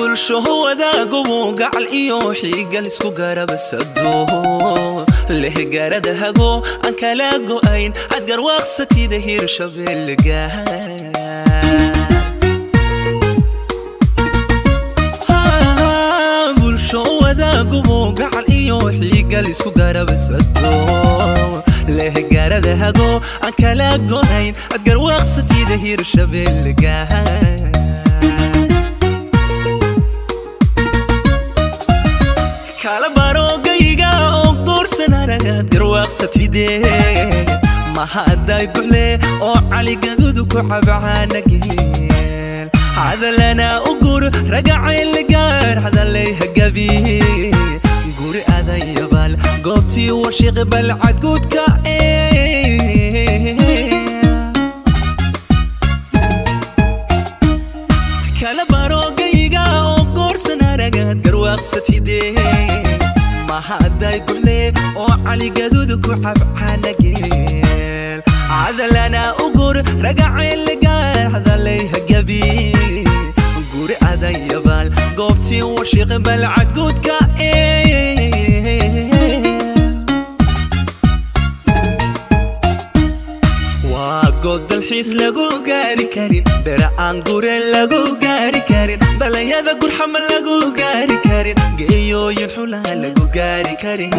قول شو هو ذا قومو قعل إيو حيقل اسكو بس سدوه ليه قارد هقو أنك لاقو أين عدقر واقصة دهير شب اللقاه قول شو هو ذا قبو قعل إيو حيقل اسكو قارب سدوه ليه قارد هقو أنك لاقو أين guursanaragaad garwaaqsatide mahadday gucle oo caligadudu ku cabcaanageel hadalana u gur ragacayligaar hadalay hagabi guri adayabal goobtii warshiqi balcadguudka kala barogayga oo guursanaragaad garwaaqsatide mahadday gucle oo caligadudu ku cabcaanageel cadalana u gur ragacayligaar hadalay hagabi guri adayabal goobtii warshiqi balcadguudka waa goob dalxiis lagu gaari karin. Bera aan gure lagu gaari karin. Balayada gurxama lagu gaari karin. Geeyooyin xulaha lagu gaari karin